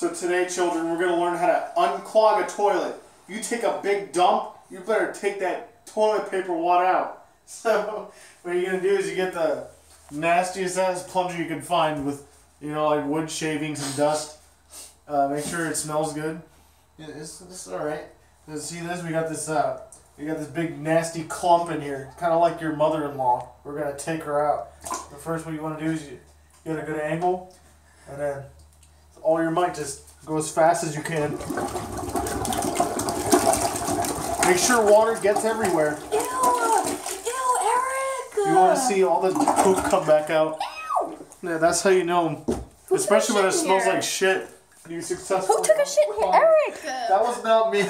So today, children, we're gonna learn how to unclog a toilet. You take a big dump, you better take that toilet paper wad out. So what you're gonna do is you get the nastiest ass plunger you can find with, you know, like wood shavings and dust. Uh, make sure it smells good. Yeah, it's, it's all right. See this? We got this. Uh, we got this big nasty clump in here, kind of like your mother-in-law. We're gonna take her out. The first what you want to do is you get a good angle, and then all your might just go as fast as you can. Make sure water gets everywhere. Ew! Ew, Erik! You want to see all the poop come back out. Ew! Yeah, that's how you know. Who Especially when it took a shit smells here? like shit. You successfully. Who took a shit in here? Erik! That was not me.